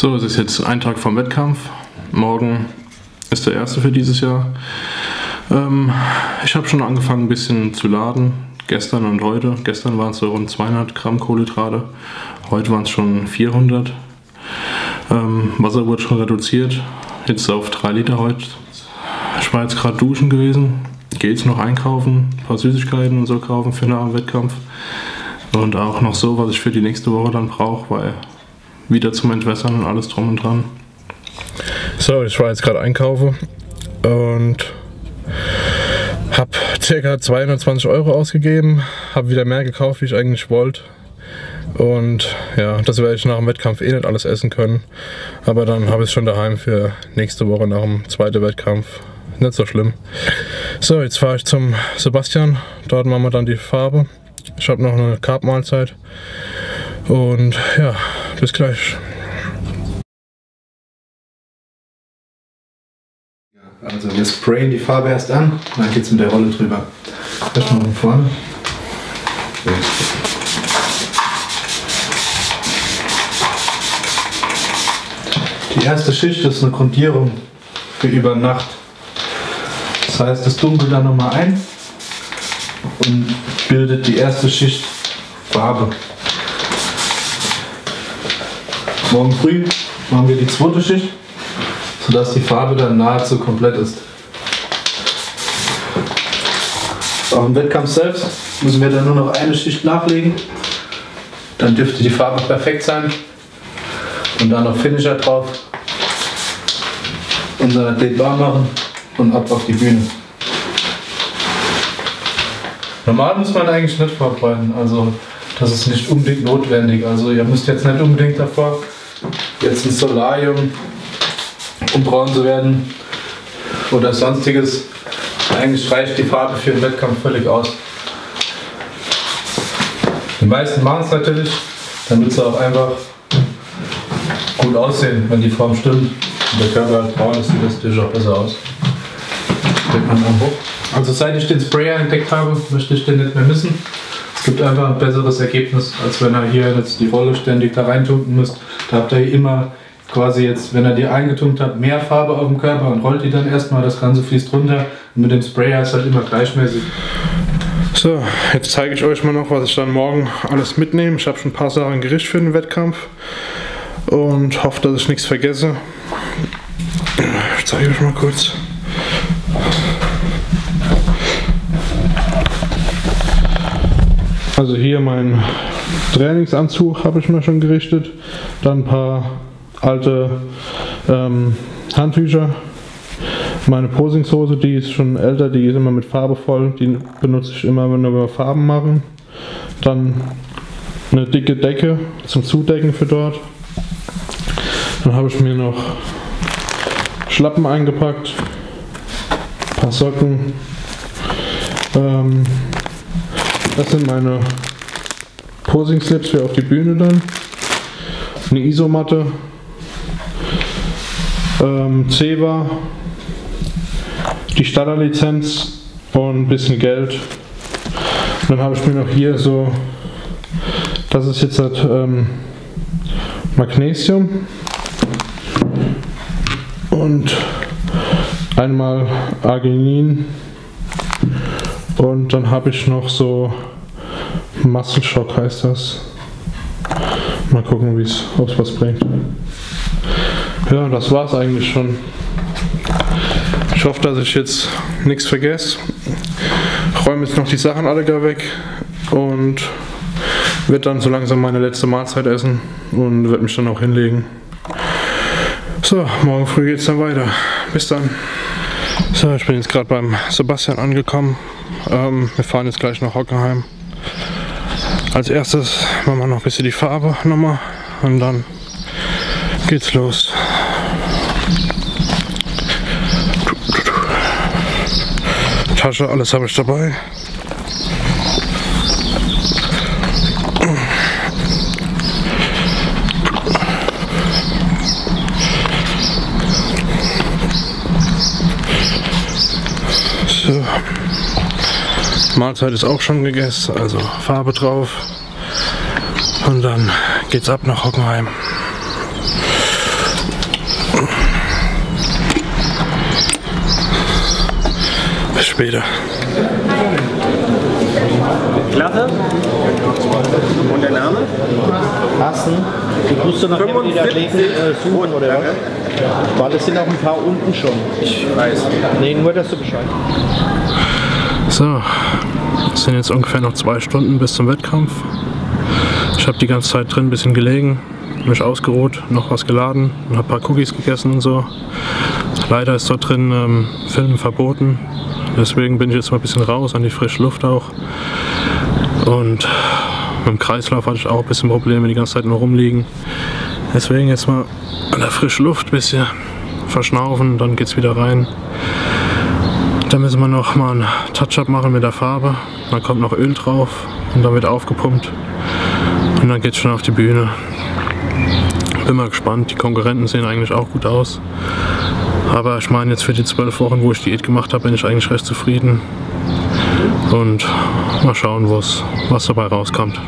So, es ist jetzt ein Tag vom Wettkampf. Morgen ist der erste für dieses Jahr. Ähm, ich habe schon angefangen ein bisschen zu laden, gestern und heute. Gestern waren es so rund 200 Gramm Kohlenhydrate, heute waren es schon 400. Ähm, Wasser wurde schon reduziert, jetzt auf 3 Liter heute. Ich war jetzt gerade duschen gewesen, gehe jetzt noch einkaufen, ein paar Süßigkeiten und so kaufen für einen Wettkampf. Und auch noch so, was ich für die nächste Woche dann brauche, weil wieder zum Entwässern und alles drum und dran. So, ich war jetzt gerade einkaufen und habe ca. 220 Euro ausgegeben, habe wieder mehr gekauft, wie ich eigentlich wollte. Und ja, das werde ich nach dem Wettkampf eh nicht alles essen können. Aber dann habe ich es schon daheim für nächste Woche nach dem zweiten Wettkampf. Nicht so schlimm. So, jetzt fahre ich zum Sebastian. Dort machen wir dann die Farbe. Ich habe noch eine Carb-Mahlzeit. Und ja, bis gleich. Also wir sprayen die Farbe erst an, dann geht es mit der Rolle drüber. Erstmal von vorne. Die erste Schicht ist eine Grundierung für über Nacht. Das heißt, es dunkelt dann nochmal ein und bildet die erste Schicht Farbe. Morgen früh machen wir die zweite Schicht, sodass die Farbe dann nahezu komplett ist. Auch im Wettkampf selbst müssen wir dann nur noch eine Schicht nachlegen. Dann dürfte die Farbe perfekt sein. Und dann noch Finisher drauf. Unser Athlet warm machen und ab auf die Bühne. Normal muss man eigentlich nicht vorbereiten, also das ist nicht unbedingt notwendig. Also ihr müsst jetzt nicht unbedingt davor jetzt ein Solarium, um braun zu werden oder sonstiges. Eigentlich reicht die Farbe für den Wettkampf völlig aus. Die meisten machen es natürlich, damit sie auch einfach gut aussehen, wenn die Form stimmt. Und der Körper halt braun ist, sieht das natürlich auch besser aus. Also seit ich den Sprayer entdeckt habe, möchte ich den nicht mehr missen. Es gibt einfach ein besseres Ergebnis, als wenn er hier jetzt die Rolle ständig da reintunken müsst. Da habt ihr immer quasi jetzt, wenn er die eingetunkt hat, mehr Farbe auf dem Körper und rollt die dann erstmal, das Ganze fließt runter. Und mit dem Sprayer ist halt immer gleichmäßig. So, jetzt zeige ich euch mal noch, was ich dann morgen alles mitnehme. Ich habe schon ein paar Sachen Gericht für den Wettkampf und hoffe, dass ich nichts vergesse. Ich zeige euch mal kurz. Also hier mein Trainingsanzug habe ich mir schon gerichtet. Dann ein paar alte ähm, Handtücher. Meine Posingshose, die ist schon älter, die ist immer mit Farbe voll. Die benutze ich immer, wenn wir Farben machen. Dann eine dicke Decke zum Zudecken für dort. Dann habe ich mir noch Schlappen eingepackt, ein paar Socken. Ähm, das sind meine Posing Slips für auf die Bühne dann. Eine Isomatte. Ähm, Ceva. Die Starterlizenz und ein bisschen Geld. Und dann habe ich mir noch hier so, das ist jetzt das ähm, Magnesium und einmal Arginin und dann habe ich noch so Muscle Shock heißt das. Mal gucken, ob es was bringt. Ja, das war es eigentlich schon. Ich hoffe, dass ich jetzt nichts vergesse. Räume jetzt noch die Sachen alle gar weg und werde dann so langsam meine letzte Mahlzeit essen und werde mich dann auch hinlegen. So, morgen früh geht es dann weiter. Bis dann. So, ich bin jetzt gerade beim Sebastian angekommen. Ähm, wir fahren jetzt gleich nach Hockenheim. Als erstes machen wir noch ein bisschen die Farbe nochmal und dann geht's los. Tasche, alles habe ich dabei. Mahlzeit ist auch schon gegessen, also Farbe drauf. Und dann geht's ab nach Hockenheim. Bis später. Klasse. Und der Name? Du noch irgendwie die Athleten äh, suchen oder was? Weil es sind auch ein paar unten schon. Ich weiß. Nee, nur dass du Bescheid. So, es sind jetzt ungefähr noch zwei Stunden bis zum Wettkampf. Ich habe die ganze Zeit drin ein bisschen gelegen, mich ausgeruht, noch was geladen und habe ein paar Cookies gegessen und so. Leider ist dort drin ähm, Filmen verboten, deswegen bin ich jetzt mal ein bisschen raus an die frische Luft auch. Und mit dem Kreislauf hatte ich auch ein bisschen Probleme, die ganze Zeit nur rumliegen. Deswegen jetzt mal an der frischen Luft ein bisschen verschnaufen, dann geht's wieder rein. Dann müssen wir noch mal ein Touch-Up machen mit der Farbe. Dann kommt noch Öl drauf und dann wird aufgepumpt. Und dann geht's schon auf die Bühne. Bin mal gespannt. Die Konkurrenten sehen eigentlich auch gut aus. Aber ich meine, jetzt für die zwölf Wochen, wo ich Diät gemacht habe, bin ich eigentlich recht zufrieden. Und mal schauen, was dabei rauskommt.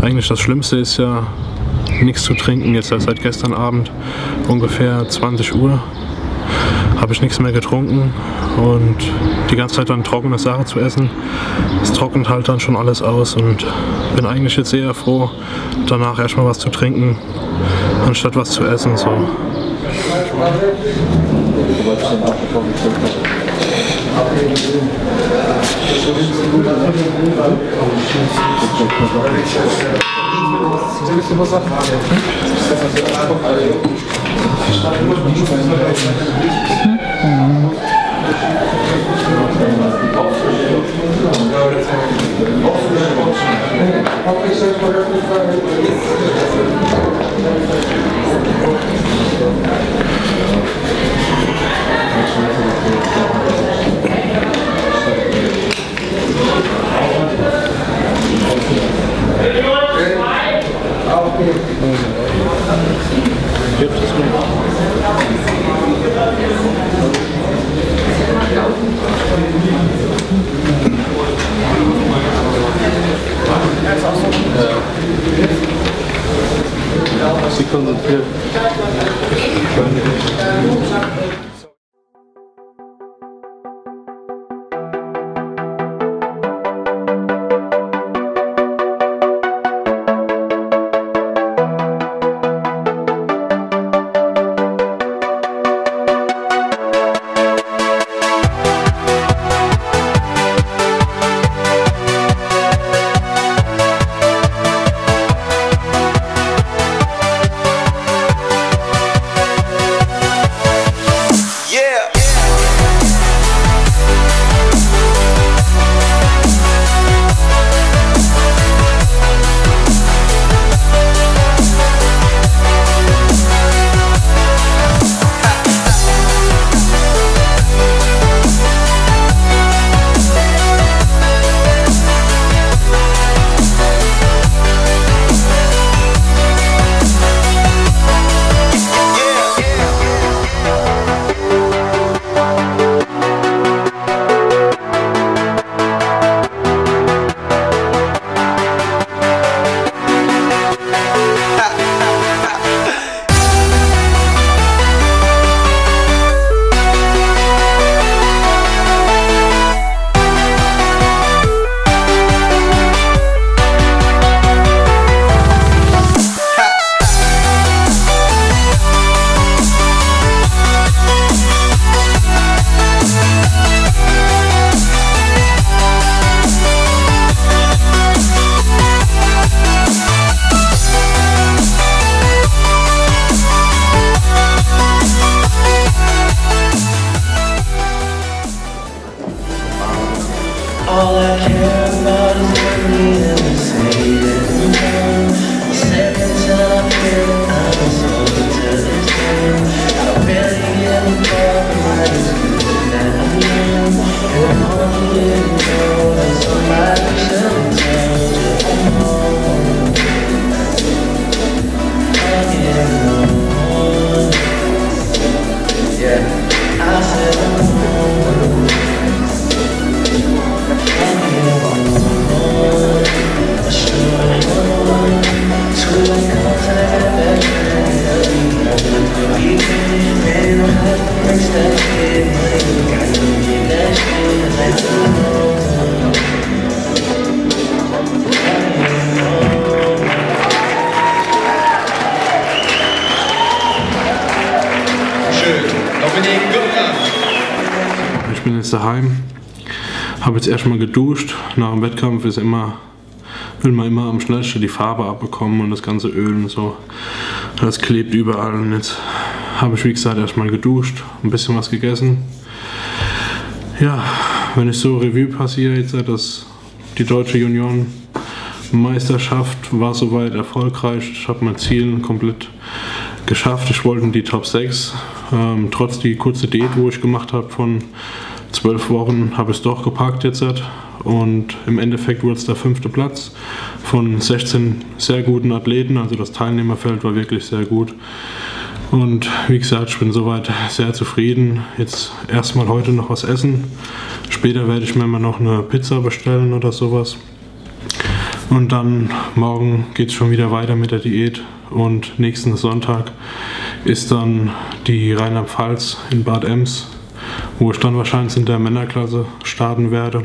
Eigentlich das Schlimmste ist ja, nichts zu trinken. Jetzt seit gestern Abend ungefähr 20 Uhr habe ich nichts mehr getrunken und die ganze Zeit dann trockene Sache zu essen. Es trocknet halt dann schon alles aus und bin eigentlich jetzt eher froh, danach erstmal was zu trinken, anstatt was zu essen. So. Sie Habe jetzt erstmal geduscht. Nach dem Wettkampf ist immer, will man immer am schnellsten die Farbe abbekommen und das ganze Öl und so. Das klebt überall und jetzt habe ich wie gesagt erstmal geduscht, ein bisschen was gegessen. Ja, wenn ich so Revue passiere jetzt, dass die deutsche Union Meisterschaft war soweit erfolgreich. Ich habe mein Ziel komplett geschafft. Ich wollte in die Top 6. Ähm, trotz die kurze Diät, wo ich gemacht habe von zwölf Wochen, habe ich es doch gepackt jetzt. Und im Endeffekt wurde es der fünfte Platz von 16 sehr guten Athleten. Also das Teilnehmerfeld war wirklich sehr gut. Und wie gesagt, ich bin soweit sehr zufrieden. Jetzt erstmal heute noch was essen. Später werde ich mir mal noch eine Pizza bestellen oder sowas. Und dann morgen geht es schon wieder weiter mit der Diät. Und nächsten Sonntag ist dann die Rheinland-Pfalz in Bad Ems, wo ich dann wahrscheinlich in der Männerklasse starten werde.